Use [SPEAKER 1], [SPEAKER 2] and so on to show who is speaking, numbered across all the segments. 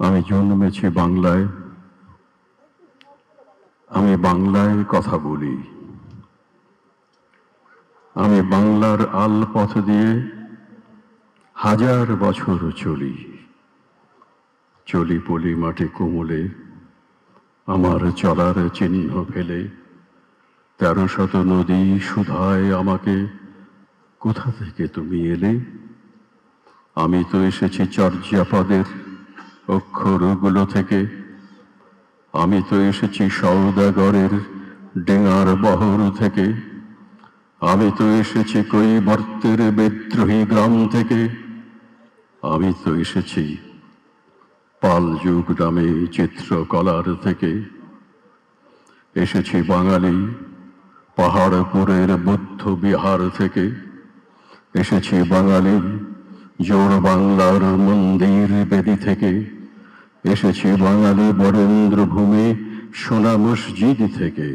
[SPEAKER 1] আমি জন্মেছি বাংলায়। আমি বাংলায় কথা বলি। আমি বাংলার আল পথ দিয়ে হাজার বছর চলি। চলি পলি মাটি কোমলে, আমার চলার চিহ্ন ফেলে। তেরো শত নদী সুধায় আমাকে, কোথা থেকে তুমি এলে? আমি তো এসেছি চর্যাপদের অক্ষরগুলো থেকে আমি তো এসেছি সৌদাগরের ডেঙার বহর থেকে। আমি তো এসেছি কৈবর্তের বিদ্রোহী গ্রাম থেকে। আমি তো এসেছি পাল যুগ নামে চিত্রকলার থেকে। এসেছি বাঙালি পাহাড়পুরের বুদ্ধ বিহার থেকে। এসেছি বাঙালি জোর বাংলার মন্দির বেদি থেকে। এসেছি বাঙালি বরেন্দ্র ভূমি সোনা মসজিদ থেকে।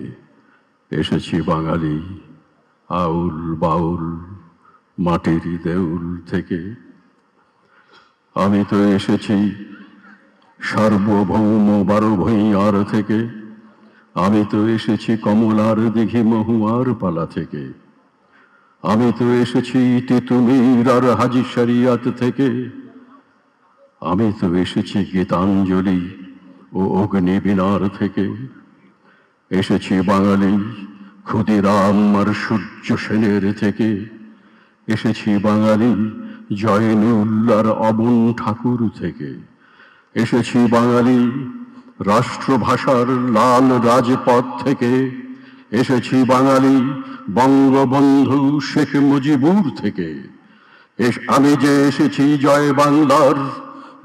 [SPEAKER 1] এসেছি বাঙালি আউল বাউল মাটির দেউল থেকে। আমি তো এসেছি সার্বভৌম বারো ভূঁইয়ার থেকে। আমি তো এসেছি কমলার দিঘি মহুয়ার পালা থেকে। আমি তো এসেছি তেতুমির আর হাজি শরিয়াত থেকে। আমি তো এসেছি গীতাঞ্জলি ও অগ্নিবীণার থেকে। এসেছি বাঙালি ক্ষুদিরাম আর সূর্য সেনের থেকে। এসেছি বাঙালি জয়নুল্লার অবন ঠাকুর থেকে। এসেছি বাঙালি রাষ্ট্রভাষার লাল রাজপথ থেকে। এসেছি বাঙালি বঙ্গবন্ধু শেখ মুজিবুর থেকে। আমি যে এসেছি জয় বাংলার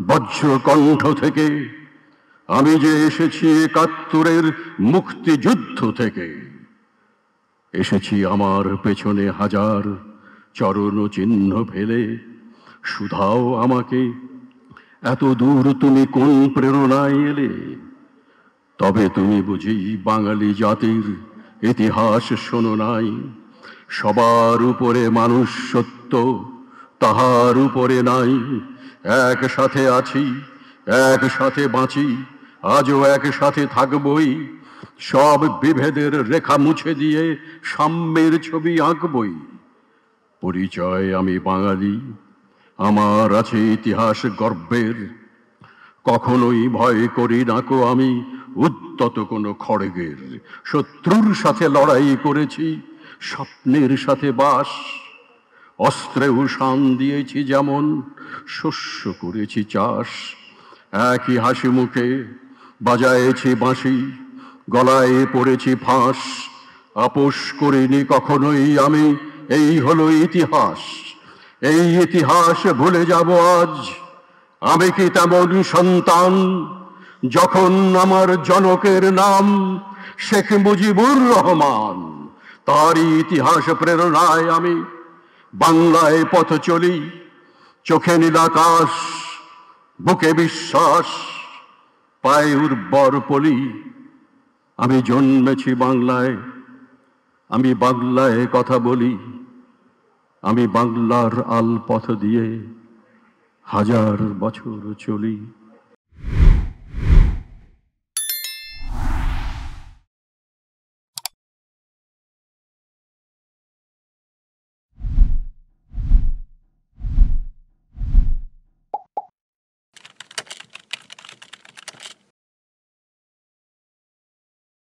[SPEAKER 1] বজ্রকণ্ঠ থেকে, আমি যে এসেছি একাত্তরের মুক্তিযুদ্ধ থেকে। এসেছি আমার পেছনে হাজার চরণ চিহ্ন ফেলে। শুধাও আমাকে, এত দূর তুমি কোন প্রেরণায় এলে? তবে তুমি বুঝি বাঙালি জাতির ইতিহাস শোনো নাই। সবার উপরে মানুষ সত্য, তাহার উপরে নাই। একসাথে আছি, একসাথে বাঁচি, আজও একসাথে থাকবই। সব বিভেদের রেখা মুছে দিয়ে সাম্যের ছবি আঁকবই। পরিচয় আমি বাঙালি, আমার আছে ইতিহাস গর্বের। কখনোই ভয় করি না কো আমি উত্তত কোনো খড়গের। শত্রুর সাথে লড়াই করেছি, স্বপ্নের সাথে বাস অস্ত্রে উষান দিয়েছি যেমন, শস্য করেছি চাষ। একই হাসি মুখে বাজায়েছি বাঁশি, গলায় পড়েছি ফাঁস। আপোষ করিনি কখনোই আমি, এই হলো ইতিহাস। এই ইতিহাস ভুলে যাব আজ, আমি কি তেমন সন্তান? যখন আমার জনকের নাম শেখ মুজিবুর রহমান, তারই ইতিহাস প্রেরণায় আমি বাংলায় পথ চলি, চোখে নীলাকাশ বুকে বিশ্বাস, পায়ে উর্বর পলি। আমি জন্মেছি বাংলায়, আমি বাংলায় কথা বলি, আমি বাংলার আল পথ দিয়ে হাজার বছর চলি।